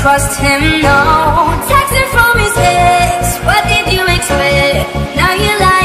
trust him, no Texting from his ex, what did you expect? Now you lie.